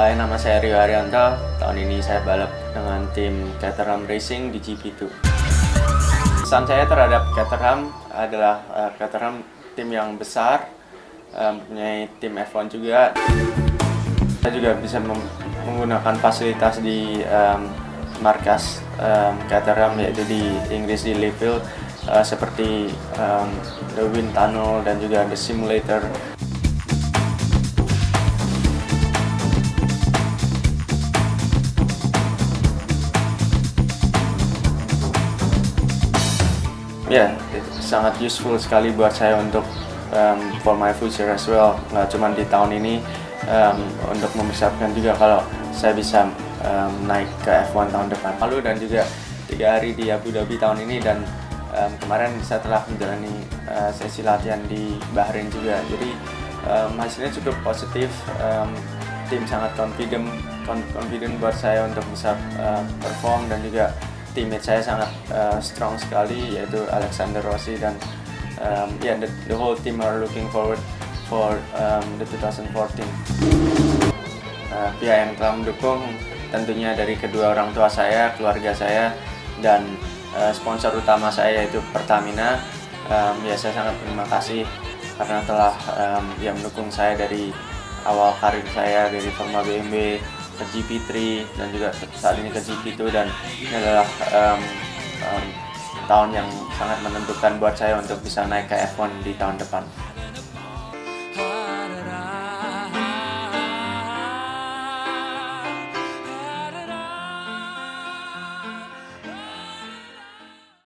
Hai, nama saya Rio Haryanto. Tahun ini saya balap dengan tim Caterham Racing di GP2. Pesan saya terhadap Caterham adalah uh, Caterham tim yang besar, um, mempunyai tim F1 juga. Saya juga bisa menggunakan fasilitas di um, markas um, Caterham yaitu di Inggris di Liverpool uh, seperti um, the wind tunnel dan juga the simulator. Ya, yeah, sangat useful sekali buat saya untuk um, for my future as well. Nggak cuma di tahun ini um, untuk mempersiapkan juga kalau saya bisa um, naik ke F1 tahun depan. Lalu dan juga tiga hari di Abu Dhabi tahun ini dan um, kemarin saya telah menjalani uh, sesi latihan di Bahrain juga. Jadi um, hasilnya cukup positif. Um, tim sangat confident, confident buat saya untuk bisa uh, perform dan juga teammate saya sangat uh, strong sekali yaitu Alexander Rossi dan um, yeah the, the whole team are looking forward for um, the 2014 uh, pihak yang telah mendukung tentunya dari kedua orang tua saya keluarga saya dan uh, sponsor utama saya yaitu Pertamina. Um, ya saya sangat terima kasih karena telah um, ya mendukung saya dari awal karir saya dari Formula BMW ke GP3 dan juga saat ini ke GP2 dan ini adalah um, um, tahun yang sangat menentukan buat saya untuk bisa naik ke F1 di tahun depan.